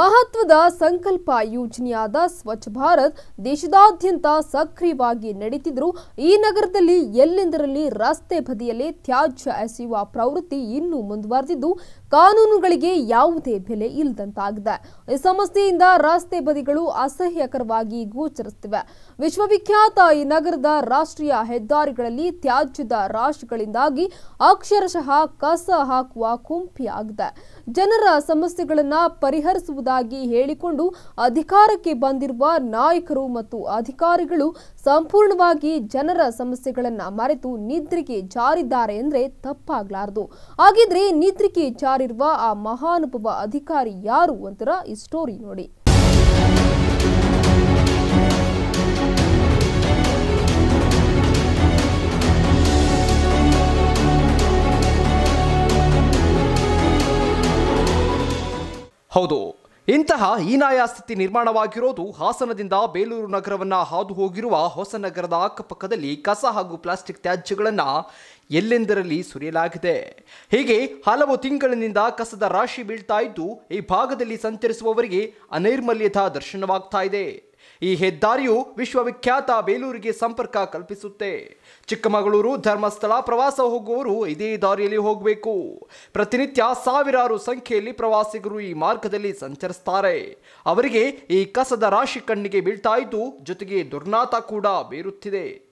ಮಹತ್ವದ ಸಂಕಲ್ಪ ಯೋಜನೆಯಾದ ಸ್ವಚ್ಛ ಭಾರತ್ ದೇಶದಾದ್ಯಂತ ಸಕ್ರಿಯವಾಗಿ ನಡೀತಿದ್ರು ಈ ನಗರದಲ್ಲಿ ಎಲ್ಲೆಂದರಲ್ಲಿ ರಸ್ತೆ ಬದಿಯಲ್ಲಿ ತ್ಯಾಜ್ಯ ಎಸೆಯುವ ಪ್ರವೃತ್ತಿ ಇನ್ನೂ ಮುಂದುವರೆದಿದ್ದು, ಕಾನೂನುಗಳಿಗೆ ಯಾವುದೇ ಬೆಲೆ ಇಲ್ಲದಂತಾಗಿದೆ. ಈ ಸಮಸ್ಯೆಯಿಂದ ರಸ್ತೆ ಬದಿಗಳು ಅಸಹ್ಯಕರವಾಗಿ ಗೋಚರಿಸುತ್ತಿವೆ. ವಿಶ್ವವಿಖ್ಯಾತ ಈ ನಗರದ ರಾಷ್ಟ್ರೀಯ ಹೆದ್ದಾರಿಗಳಲ್ಲಿ ತ್ಯಾಜ್ಯದ ರಾಶಿಗಳಿಂದಾಗಿ ಅಕ್ಷರಶಃ ಕಸ ಹಾಕುವ ಕುಂಪಿಯಾಗಿದೆ. ಜನರ ಸಮಸ್ಯೆಗಳನ್ನ ಪರಿಹರಿಸುವುದಾಗಿ ಹೇಳಿಕೊಂಡು ಅಧಿಕಾರಕ್ಕೆ ಬಂದಿರುವ ನಾಯಕರು ಮತ್ತು ಅಧಿಕಾರಿಗಳು ಸಂಪೂರ್ಣವಾಗಿ ಜನರ ಸಮಸ್ಯೆಗಳನ್ನು ಮರೆತು ನಿದ್ರೆಗೆ ಜಾರಿದ್ದಾರೆ ಅಂದ್ರೆ ತಪ್ಪಾಗ್ಲಾರದು. ಹಾಗಿದ್ರೆ ನಿದ್ರೆಗೆ ಜಾರಿರುವ ಆ ಮಹಾನುಭವ ಅಧಿಕಾರಿ ಯಾರು ಅಂತರ? ಈ ಸ್ಟೋರಿ ನೋಡಿ. ಹೌದು. ಇಂತಹ ಹೀನಾಯ ಸ್ಥಿತಿ ನಿರ್ಮಾಣವಾಗಿರೋದು ಹಾಸನದಿಂದ ಬೇಲೂರು ನಗರವನ್ನು ಹಾದು ಹೋಗಿರುವ ಹೊಸನಗರದ ಅಕ್ಕಪಕ್ಕದಲ್ಲಿ ಕಸ ಹಾಗೂ ಪ್ಲಾಸ್ಟಿಕ್ ತ್ಯಾಜ್ಯಗಳನ್ನು ಎಲ್ಲೆಂದರಲ್ಲಿ ಸುರಿಯಲಾಗಿದೆ? ಹೀಗೆ ಹಲವು ತಿಂಗಳಿನಿಂದ ಕಸದ ರಾಶಿ ಬೀಳ್ತಾ ಇದ್ದು, ಈ ಭಾಗದಲ್ಲಿ ಸಂಚರಿಸುವವರಿಗೆ ಅನೈರ್ಮಲ್ಯದ ದರ್ಶನವಾಗ್ತಾ ಇದೆ. ಈ ಹೆದ್ದಾರಿಯು ವಿಶ್ವವಿಖ್ಯಾತ ಬೇಲೂರಿಗೆ ಸಂಪರ್ಕ ಕಲ್ಪಿಸುತ್ತೆ. ಚಿಕ್ಕಮಗಳೂರು ಧರ್ಮಸ್ಥಳ ಪ್ರವಾಸ ಹೋಗುವವರು ಇದೇ ದಾರಿಯಲ್ಲಿ ಹೋಗಬೇಕು. ಪ್ರತಿನಿತ್ಯ ಸಾವಿರಾರು ಸಂಖ್ಯೆಯಲ್ಲಿ ಪ್ರವಾಸಿಗರು ಈ ಮಾರ್ಗದಲ್ಲಿ ಸಂಚರಿಸ್ತಾರೆ. ಅವರಿಗೆ ಈ ಕಸದ ರಾಶಿ ಕಣ್ಣಿಗೆ ಬೀಳ್ತಾ ಜೊತೆಗೆ ದುರ್ನಾತ ಕೂಡ ಬೀರುತ್ತಿದೆ.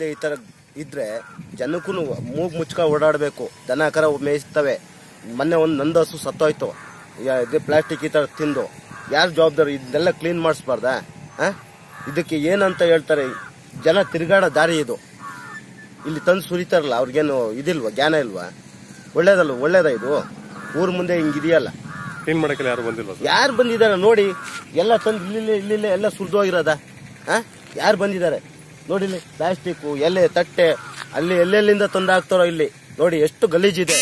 ಮುಂದೆ ಈ ತರ ಇದ್ರೆ ಜನಕ್ಕೂ ಮೂಗ್ ಮುಚ್ಕ ಓಡಾಡಬೇಕು. ದನ ಕರ ಮೇಯಿಸ್ತವೆ. ಮೊನ್ನೆ ಒಂದು ನಂದು ಹಸು ಸತ್ತೋಯ್ತು. ಇದು ಪ್ಲಾಸ್ಟಿಕ್ ಈ ತರ ತಿಂದು. ಯಾರು ಜವಾಬ್ದಾರಿ? ಇದನ್ನೆಲ್ಲ ಕ್ಲೀನ್ ಮಾಡಿಸ್ಬಾರ್ದ? ಹಾಂ ಇದಕ್ಕೆ ಏನಂತ ಹೇಳ್ತಾರೆ? ಜನ ತಿರುಗಾಡೋ ದಾರಿ ಇದು. ಇಲ್ಲಿ ತಂದು ಸುರಿತಾರಲ್ಲ ಅವ್ರಿಗೇನು ಇದಿಲ್ವ? ಜ್ಞಾನ ಇಲ್ವಾ? ಒಳ್ಳೇದಲ್ವ ಒಳ್ಳೇದ ಇದು? ಊರ್ ಮುಂದೆ ಹಿಂಗಿದೆಯಲ್ಲ. ಕ್ಲೀನ್ ಮಾಡೋಕೆ ಯಾರು ಬಂದಿಲ್ಲ ಯಾರು ಬಂದಿದ್ದಾರೆ ನೋಡಿ? ಎಲ್ಲ ತಂದು ಇಲ್ಲಿ ಇಲ್ಲಿ ಎಲ್ಲ ಸುರಿದೋಗಿರೋದ? ಯಾರು ಬಂದಿದ್ದಾರೆ? ನೋಡಿ ಪ್ಲಾಸ್ಟಿಕ್ ಎಲೆ, ತಟ್ಟೆ, ಅಲ್ಲಿ ಎಲ್ಲೆಲ್ಲಿಂದ ತೊಂದರೆ ಆಗ್ತಾರೋ ಇಲ್ಲಿ. ನೋಡಿ, ಎಷ್ಟು ಗಲೀಜಿದೆ?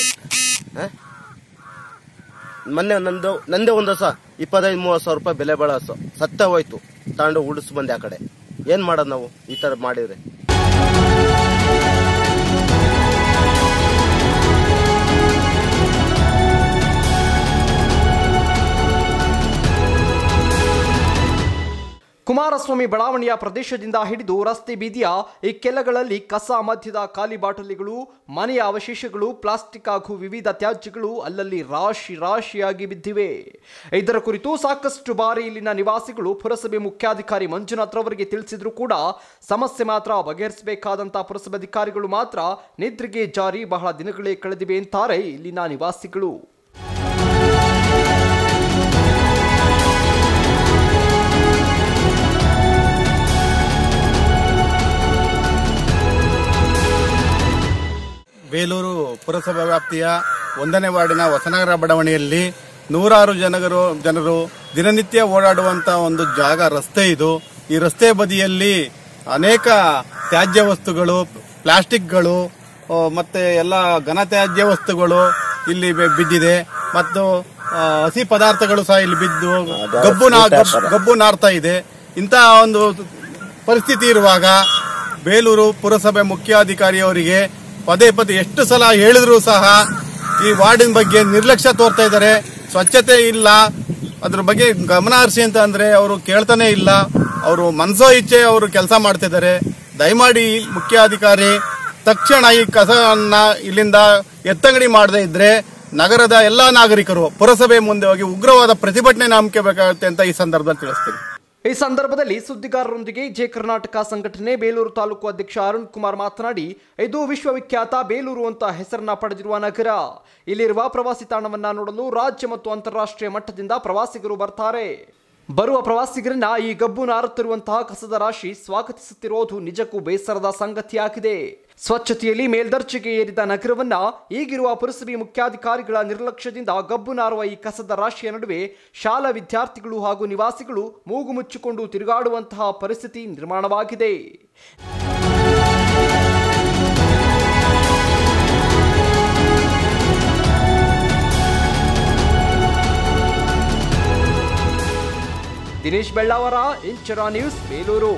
ಮೊನ್ನೆ ನಂದು, ನಂದೇ ಒಂದು ಹೊಸ, ಇಪ್ಪತ್ತೈದು, ಮೂವತ್ತು ಸಾವಿರ ರೂಪಾಯಿ ಬೆಲೆ ಬಾಳ ಸತ್ತ ಹೋಯ್ತು. ತಗೊಂಡು ಉಡಿಸ್ ಬಂದೆ ಆ ಕಡೆ. ಏನ್ ಮಾಡೋದು ನಾವು ಈ ತರ ಮಾಡಿದ್ರೆ? ಕುಮಾರಸ್ವಾಮಿ ಬಡಾವಣೆಯ ಪ್ರದೇಶದಿಂದ ಹಿಡಿದು ರಸ್ತೆ ಬೀದಿಯ ಈ ಕೆಲಗಳಲ್ಲಿ ಕಸ ಮಧ್ಯದ ಖಾಲಿ ಬಾಟಲಿಗಳು, ಮನೆಯ ಅವಶೇಷಗಳು, ಪ್ಲಾಸ್ಟಿಕ್ ಹಾಗೂ ವಿವಿಧ ತ್ಯಾಜ್ಯಗಳು ಅಲ್ಲಲ್ಲಿ ರಾಶಿ ರಾಶಿಯಾಗಿ ಬಿದ್ದಿವೆ. ಇದರ ಕುರಿತು ಸಾಕಷ್ಟು ಬಾರಿ ಇಲ್ಲಿನ ನಿವಾಸಿಗಳು ಪುರಸಭೆ ಮುಖ್ಯಾಧಿಕಾರಿ ಮಂಜುನಾಥ್ ಅವರಿಗೆ ತಿಳಿಸಿದ್ರು ಕೂಡ ಸಮಸ್ಯೆ ಮಾತ್ರ ಬಗೆಹರಿಸಬೇಕಾದಂತಹ ಪುರಸಭೆ ಅಧಿಕಾರಿಗಳು ಮಾತ್ರ ನಿದ್ರೆಗೆ ಜಾರಿ ಬಹಳ ದಿನಗಳೇ ಕಳೆದಿವೆ ಅಂತಾರೆ ಇಲ್ಲಿನ ನಿವಾಸಿಗಳು. ಬೇಲೂರು ಪುರಸಭಾ ವ್ಯಾಪ್ತಿಯ ಒಂದನೇ ವಾರ್ಡಿನ ಹೊಸನಗರ ಬಡಾವಣೆಯಲ್ಲಿ ನೂರಾರು ಜನರು ಜನರು ದಿನನಿತ್ಯ ಓಡಾಡುವಂತ ಒಂದು ಜಾಗ, ರಸ್ತೆ ಇದು. ಈ ರಸ್ತೆ ಬದಿಯಲ್ಲಿ ಅನೇಕ ತ್ಯಾಜ್ಯ ವಸ್ತುಗಳು, ಪ್ಲಾಸ್ಟಿಕ್ಗಳು ಮತ್ತು ಎಲ್ಲ ಘನ ತ್ಯಾಜ್ಯ ವಸ್ತುಗಳು ಇಲ್ಲಿ ಬಿದ್ದಿದೆ. ಮತ್ತು ಹಸಿ ಪದಾರ್ಥಗಳು ಸಹ ಇಲ್ಲಿ ಬಿದ್ದು ಗಬ್ಬು ಗಬ್ಬು ನಾರ್ತಾ ಇದೆ. ಇಂತಹ ಒಂದು ಪರಿಸ್ಥಿತಿ ಇರುವಾಗ ಬೇಲೂರು ಪುರಸಭೆ ಮುಖ್ಯಾಧಿಕಾರಿಯವರಿಗೆ ಪದೇ ಪದೇ ಎಷ್ಟು ಸಲ ಹೇಳಿದ್ರು ಸಹ ಈ ವಾರ್ಡಿನ ಬಗ್ಗೆ ನಿರ್ಲಕ್ಷ್ಯ ತೋರ್ತಾ ಇದ್ದಾರೆ. ಸ್ವಚ್ಛತೆ ಇಲ್ಲ. ಅದ್ರ ಬಗ್ಗೆ ಗಮನ ಹರಿಸಿ ಅಂತ ಅಂದ್ರೆ ಅವರು ಕೇಳ್ತಾನೆ ಇಲ್ಲ. ಅವರು ಮನಸೋ ಇಚ್ಛೆ ಅವರು ಕೆಲಸ ಮಾಡ್ತಿದ್ದಾರೆ. ದಯಮಾಡಿ ಮುಖ್ಯಾಧಿಕಾರಿ ತಕ್ಷಣ ಈ ಕಸವನ್ನ ಇಲ್ಲಿಂದ ಎತ್ತಂಗಡಿ ಮಾಡದೇ ಇದ್ರೆ ನಗರದ ಎಲ್ಲಾ ನಾಗರಿಕರು ಪುರಸಭೆ ಮುಂದೆ ಹೋಗಿ ಉಗ್ರವಾದ ಪ್ರತಿಭಟನೆ ನಂಬಿಕೆಬೇಕಾಗುತ್ತೆ ಅಂತ ಈ ಸಂದರ್ಭದಲ್ಲಿ ತಿಳಿಸ್ತೀನಿ. ಈ ಸಂದರ್ಭದಲ್ಲಿ ಸುದ್ದಿಗಾರರೊಂದಿಗೆ ಜೆ ಕರ್ನಾಟಕ ಸಂಘಟನೆ ಬೇಲೂರು ತಾಲೂಕು ಅಧ್ಯಕ್ಷ ಅರುಣ್ ಕುಮಾರ್ ಮಾತನಾಡಿ, ಇದು ವಿಶ್ವವಿಖ್ಯಾತ ಬೇಲೂರು ಅಂತ ಹೆಸರನ್ನ ಪಡೆದಿರುವ ನಗರ. ಇಲ್ಲಿರುವ ಪ್ರವಾಸಿ ತಾಣವನ್ನ ನೋಡಲು ರಾಜ್ಯ ಮತ್ತು ಅಂತಾರಾಷ್ಟ್ರೀಯ ಮಟ್ಟದಿಂದ ಪ್ರವಾಸಿಗರು ಬರ್ತಾರೆ. ಬರುವ ಪ್ರವಾಸಿಗರನ್ನ ಈ ಗಬ್ಬು ನಾರುತ್ತಿರುವಂತಹ ಕಸದ ರಾಶಿ ಸ್ವಾಗತಿಸುತ್ತಿರೋದು ನಿಜಕ್ಕೂ ಬೇಸರದ ಸಂಗತಿಯಾಗಿದೆ. ಸ್ವಚ್ಛತೆಯಲ್ಲಿ ಮೇಲ್ದರ್ಜೆಗೆ ಏರಿದ ನಗರವನ್ನ ಈಗಿರುವ ಪುರಸಭೆ ಮುಖ್ಯಾಧಿಕಾರಿಗಳ ನಿರ್ಲಕ್ಷ್ಯದಿಂದ ಗಬ್ಬು ನಾರುವ ಈ ಕಸದ ರಾಶಿಯ ನಡುವೆ ಶಾಲಾ ವಿದ್ಯಾರ್ಥಿಗಳು ಹಾಗೂ ನಿವಾಸಿಗಳು ಮೂಗು ಮುಚ್ಚಿಕೊಂಡು ತಿರುಗಾಡುವಂತಹ ಪರಿಸ್ಥಿತಿ ನಿರ್ಮಾಣವಾಗಿದೆ. ದಿನೇಶ್ ಬೆಳ್ಳಾವರ ಇಂಚರ ನ್ಯೂಸ್ ಬೇಲೂರು.